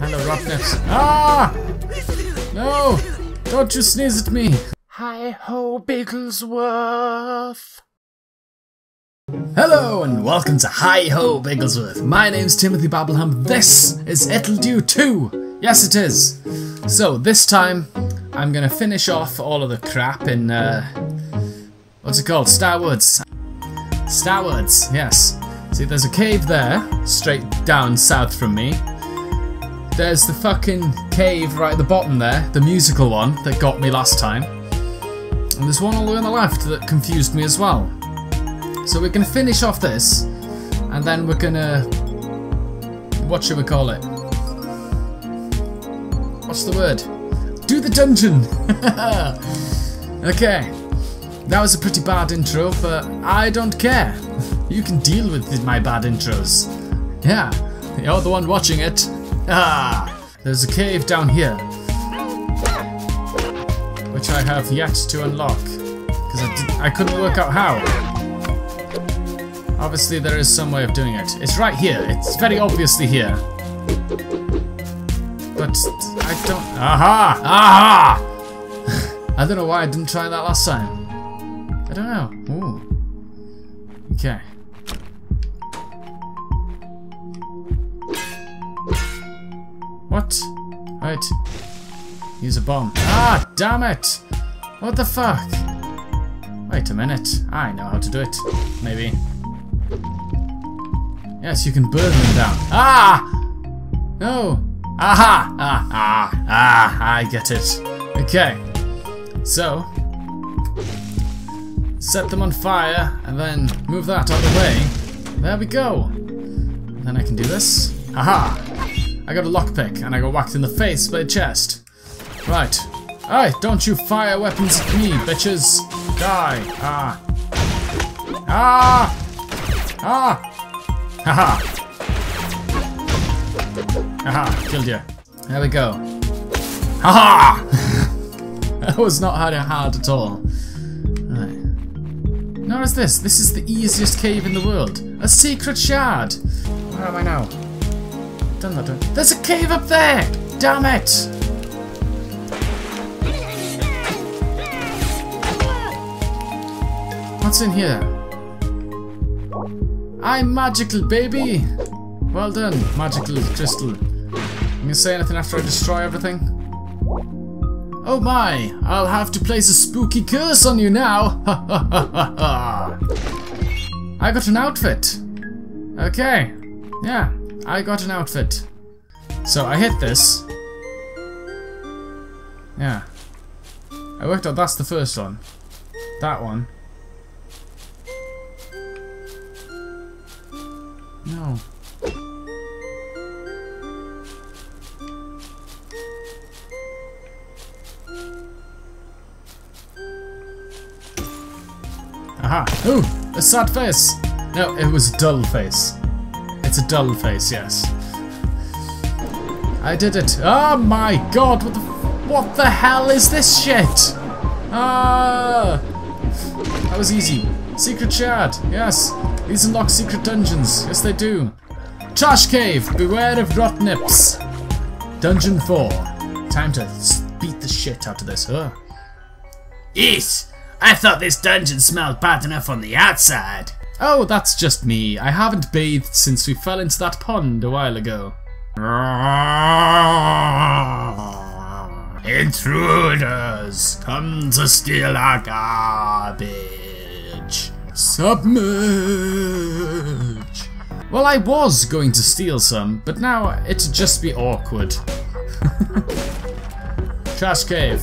Hello, Rocknet. Ah! No! Don't you sneeze at me! Hi ho, Bigglesworth! Hello and welcome to Hi Ho Bigglesworth. My name's Timothy Babblehump. This is Ittle Dew 2. Yes, it is. So this time, I'm gonna finish off all of the crap in uh, what's it called? Starwoods. Starwoods. Yes. See, there's a cave there, straight down south from me. There's the fucking cave right at the bottom there, the musical one that got me last time. And there's one all the way on the left that confused me as well. So we're gonna finish off this, and then we're gonna... What should we call it? What's the word? Do the dungeon! okay. That was a pretty bad intro, but I don't care. You can deal with my bad intros. Yeah, you're the one watching it. Ah, there's a cave down here, which I have yet to unlock because I, I couldn't work out how. Obviously, there is some way of doing it. It's right here. It's very obviously here. But I don't. Aha! Aha! I don't know why I didn't try that last time. I don't know. Ooh. Okay. What? Right. Use a bomb. Ah, damn it! What the fuck? Wait a minute. I know how to do it. Maybe. Yes, you can burn them down. Ah! No! Aha! Ah, ah, ah, I get it. Okay. So, set them on fire, and then move that out of the way. There we go. Then I can do this. Aha! I got a lockpick, and I got whacked in the face by a chest. Right. Alright, don't you fire weapons at me, bitches. Die. Ah. Ah! Ah! Haha! Haha, killed you. There we go. Haha! that was not hard, hard at all. Right. Nor is this. This is the easiest cave in the world. A secret shard. Where am I now? Done that. Done. There's a cave up there! Damn it! What's in here? I'm magical, baby! Well done, magical crystal. You gonna say anything after I destroy everything? Oh my, I'll have to place a spooky curse on you now! Ha ha ha ha! I got an outfit! Okay, yeah, I got an outfit. So I hit this. Yeah. I worked out that's the first one. That one. No. Aha! Ooh! A sad face! No, it was a dull face. It's a dull face, yes. I did it. Oh my god, what the what the hell is this shit? Ah! That was easy. Secret shard, yes. These unlock secret dungeons. Yes, they do. Trash cave, beware of rot nips. Dungeon 4. Time to beat the shit out of this, huh? Yes, I thought this dungeon smelled bad enough on the outside. Oh, that's just me. I haven't bathed since we fell into that pond a while ago. Intruders, come to steal our garbage. Submerge. Well, I was going to steal some, but now it'd just be awkward. Trash cave.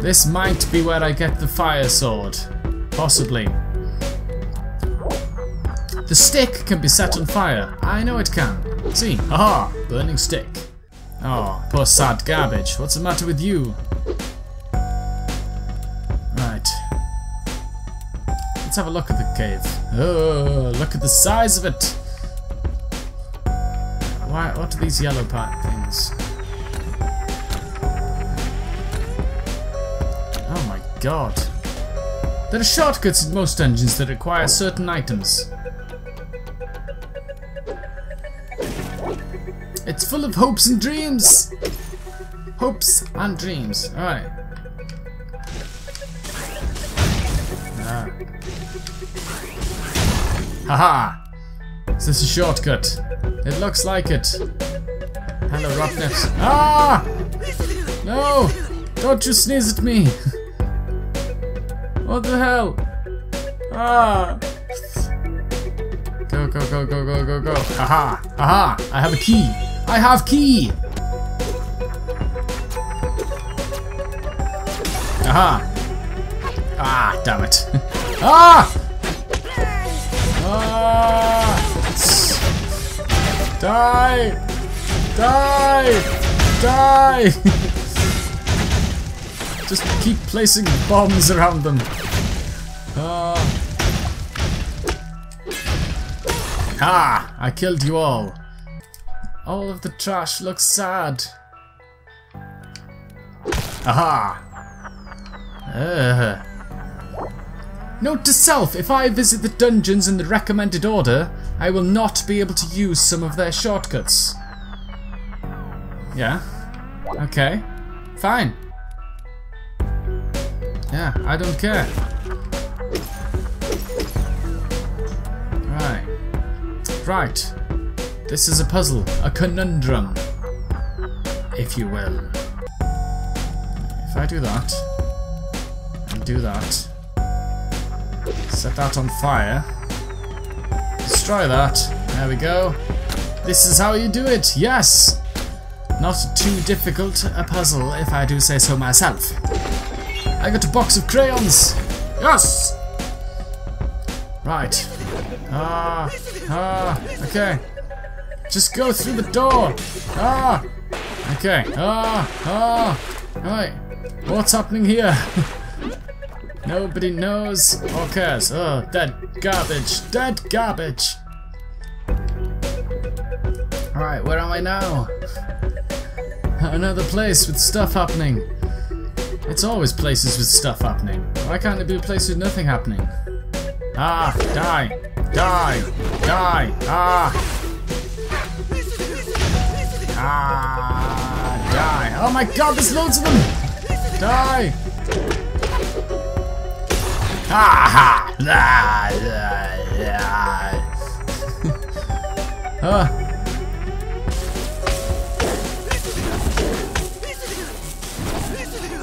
This might be where I get the fire sword. Possibly. The stick can be set on fire. I know it can. See, aha, burning stick. Oh, poor sad garbage. What's the matter with you? Right. Let's have a look at the cave. Oh, look at the size of it. Why? What are these yellow part things? Oh my god. There are shortcuts in most dungeons that require certain items. It's full of hopes and dreams. Hopes and dreams. Alright. Ah. Haha! Is this a shortcut? It looks like it. Hello, Rocknet. Ah! No! Don't you sneeze at me! what the hell? Ah! Go, go, go, go, go, go, go. Haha! Haha! I have a key! I have key! Aha! Ah, damn it. ah! Ah! Die! Die! Die! Just keep placing bombs around them. Ah! Ah! I killed you all. All of the trash looks sad. Aha! Uh. Note to self, if I visit the dungeons in the recommended order, I will not be able to use some of their shortcuts. Yeah. Okay. Fine. Yeah, I don't care. Right. Right. This is a puzzle, a conundrum, if you will. If I do that, and do that, set that on fire, destroy that, there we go. This is how you do it, yes! Not too difficult a puzzle, if I do say so myself. I got a box of crayons! Yes! Right. Ah, ah, okay. Just go through the door! Ah! Okay, ah, ah, right. What's happening here? Nobody knows or cares. Oh, dead garbage, dead garbage! Alright, where am I now? Another place with stuff happening. It's always places with stuff happening. Why can't it be a place with nothing happening? Ah, die, die, die, ah! Ah, die. Oh my god, there's loads of them! Die! Ah! Ah! ah.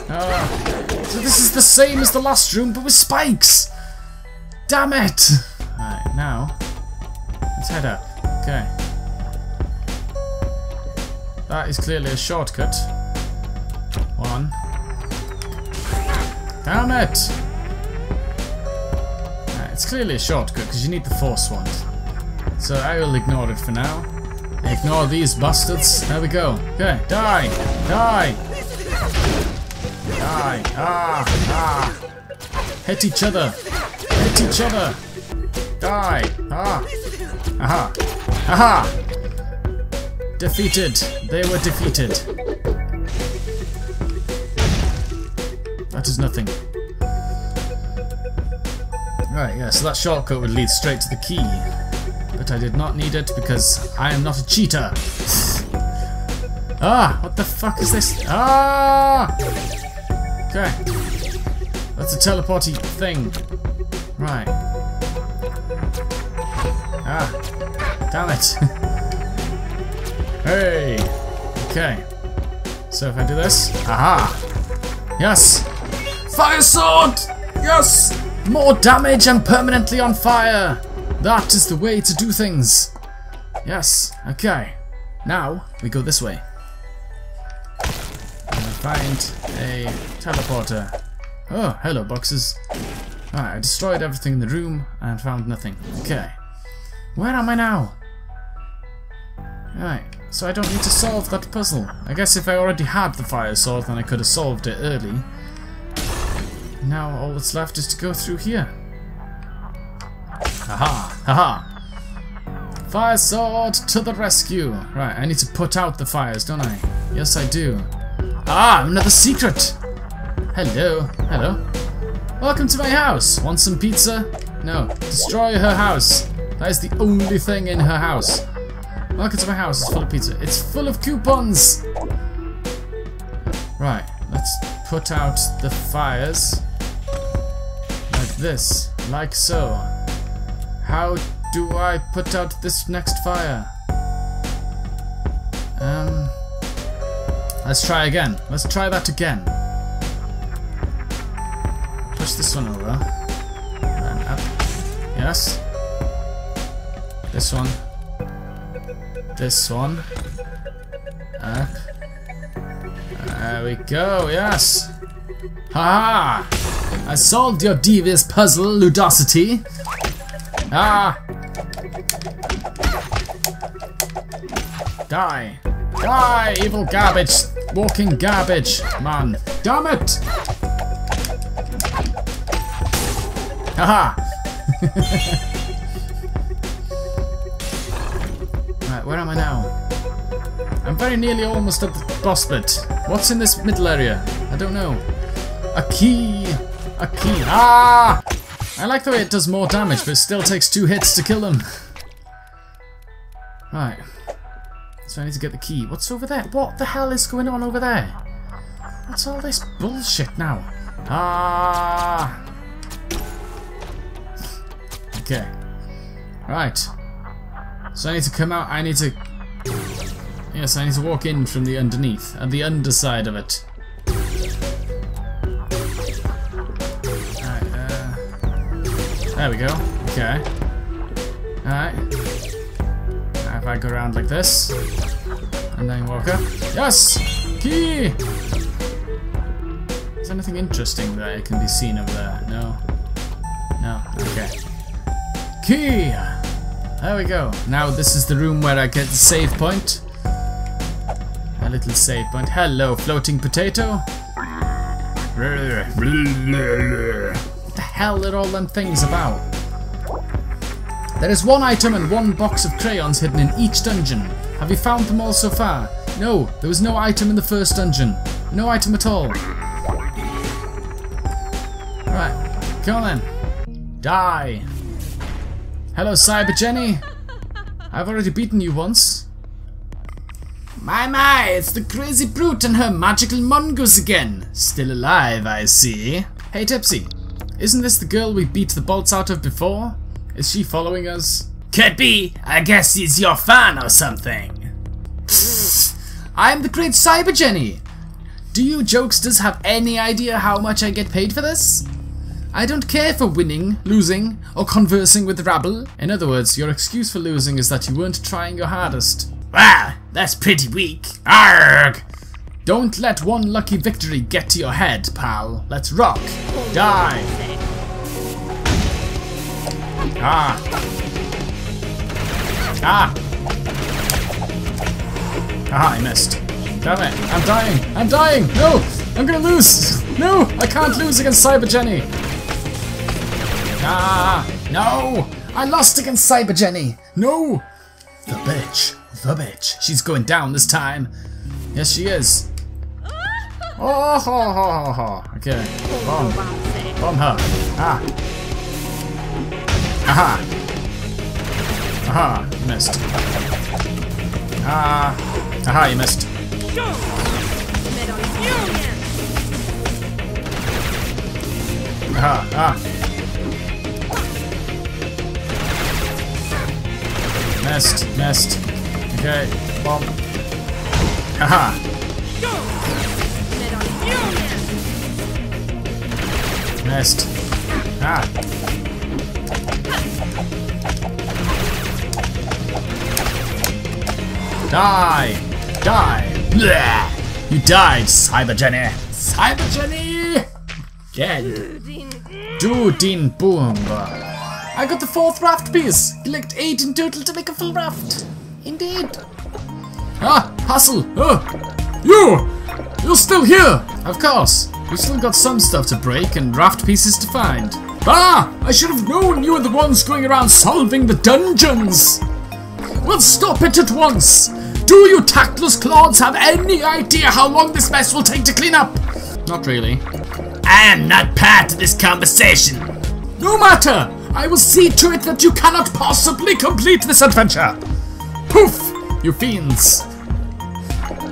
Ah. So this is the same as the last room, but with spikes! Damn it! Alright, now, let's head up. Okay. That is clearly a shortcut. One. Damn it! It's clearly a shortcut because you need the force wand. So I will ignore it for now. Ignore these bastards. There we go. Okay, die! Die! Die! Ah! Ah! Hit each other! Hit each other! Die! Ah! Aha! Aha! Defeated! They were defeated. That is nothing. Right, yeah, so that shortcut would lead straight to the key. But I did not need it because I am not a cheater. ah! What the fuck is this? Ah! Okay. That's a teleporty thing. Right. Ah. Damn it. hey! Okay. So if I do this. Aha! Yes! Fire sword! Yes! More damage and permanently on fire! That is the way to do things. Yes, okay. Now, we go this way. And find a teleporter. Oh, hello boxes. Alright, I destroyed everything in the room and found nothing. Okay. Where am I now? Right, so I don't need to solve that puzzle. I guess if I already had the fire sword then I could have solved it early. Now all that's left is to go through here. Haha, haha. Fire sword to the rescue. Right, I need to put out the fires, don't I? Yes, I do. Ah, another secret. Hello, hello. Welcome to my house. Want some pizza? No, destroy her house. That is the only thing in her house. Welcome to my house. It's full of pizza. It's full of coupons. Right. Let's put out the fires. Like this. Like so. How do I put out this next fire? Um... Let's try again. Let's try that again. Push this one over. And up. Yes. This one. This one. There we go, yes! Ha ha! I solved your devious puzzle, Ludosity! Ah! Die! Die, evil garbage! Walking garbage, man! Damn it! Haha! right, where am I now? I'm very nearly almost at the boss bit. What's in this middle area? I don't know. A key! A key! Ah! I like the way it does more damage, but it still takes two hits to kill them. Right. So I need to get the key. What's over there? What the hell is going on over there? What's all this bullshit now? Ah! Okay. Right. So I need to come out. I need to Yes, I need to walk in from the underneath, at the underside of it. Uh, there we go. Okay. Alright. If I go around like this, and then walk up. Yes! Key! Is there anything interesting that can be seen over there? No. No. Okay. Key! There we go. Now this is the room where I get the save point A little save point. Hello, floating potato. What the hell are all them things about? There is one item and one box of crayons hidden in each dungeon. Have you found them all so far? No, there was no item in the first dungeon. No item at all. all. Right, come on then. Die. Hello, Cyber Jenny. I've already beaten you once. My my, it's the crazy brute and her magical mongoose again. Still alive, I see. Hey Tippsie, isn't this the girl we beat the bolts out of before? Is she following us? Could be. I guess he's your fan or something. I'm the great Cyber Jenny. Do you jokesters have any idea how much I get paid for this? I don't care for winning, losing, or conversing with the rabble. In other words, your excuse for losing is that you weren't trying your hardest. Ah, that's pretty weak. Arg! Don't let one lucky victory get to your head, pal. Let's rock. Die. Ah. Ah. Ah, I missed. Damn it. I'm dying. I'm dying. No. I'm gonna lose. No. I can't lose against Cyber Jenny. Ah. No. I lost against Cyber Jenny. No. The bitch the bitch. She's going down this time. Yes, she is. Oh, ho, ho, ho, ho. Okay. Bomb. Bomb her. Ah. Aha. Aha. You missed. Ah. Aha, you missed. Aha. Ah. Missed. Missed. Okay, bomb. Haha. Missed. Ah. Die! Die! Blech. You died, Cyber Jenny! Cyber Jenny! Dead. Du din boom. I got the fourth raft piece! Collect eight in total to make a full raft! Indeed. Ah, Passel! Oh, you! You're still here! Of course. We've still got some stuff to break and raft pieces to find. Ah! I should have known you were the ones going around solving the dungeons! Well, stop it at once! Do you tactless clods have any idea how long this mess will take to clean up? Not really. I am not part of this conversation. No matter! I will see to it that you cannot possibly complete this adventure! Poof! You fiends!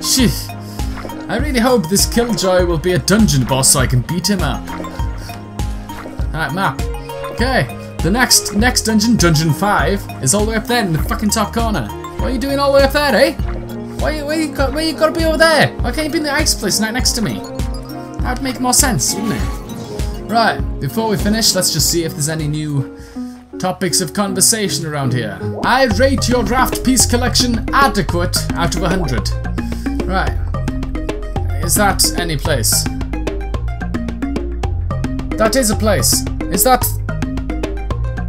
Shit. I really hope this Killjoy will be a dungeon boss so I can beat him up. Alright, map. Okay, the next next dungeon, Dungeon 5, is all the way up there in the fucking top corner. What are you doing all the way up there, eh? Why, why, you got, why you gotta be over there? Why can't you be in the ice place right next to me? That would make more sense, wouldn't it? Right, before we finish, let's just see if there's any new topics of conversation around here. I rate your draft piece collection adequate out of 100. Right. Is that any place? That is a place. Is that...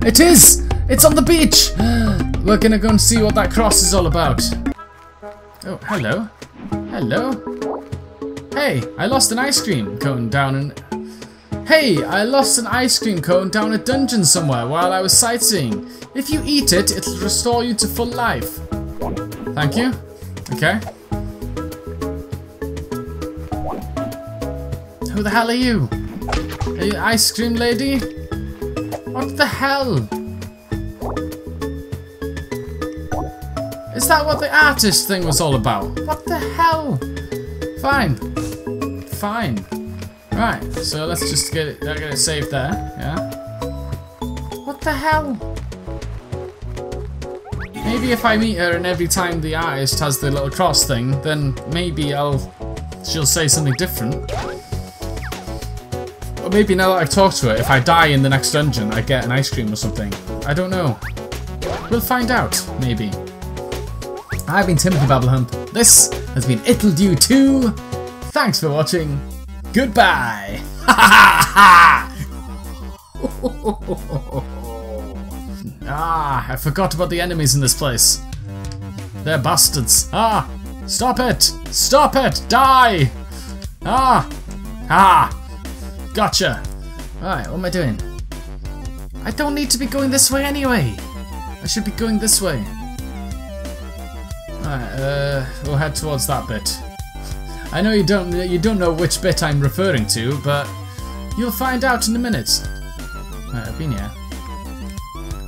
It is! It's on the beach! We're gonna go and see what that cross is all about. Oh, hello. Hello. Hey, I lost an ice cream cone down in... Hey, I lost an ice cream cone down a dungeon somewhere while I was sightseeing. If you eat it, it'll restore you to full life. Thank you. Okay. Who the hell are you? Are you an ice cream lady? What the hell? Is that what the artist thing was all about? What the hell? Fine. Fine. Right, so let's just get it, get it saved there, yeah? What the hell? Maybe if I meet her and every time the artist has the little cross thing, then maybe I'll... she'll say something different. Or maybe now that I've talked to her, if I die in the next dungeon, I get an ice cream or something. I don't know. We'll find out, maybe. I've been Timothy Babblehump. This has been Ittle Dew 2. Thanks for watching. Goodbye. ah, I forgot about the enemies in this place. They're bastards. Ah, stop it. Stop it. Die. Ah. Ah. Gotcha. Alright, what am I doing? I don't need to be going this way anyway. I should be going this way. Alright, uh, we'll head towards that bit. I know you don't you don't know which bit I'm referring to, but you'll find out in a minute. Right, I've been here.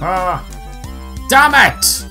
Ah! Damn it!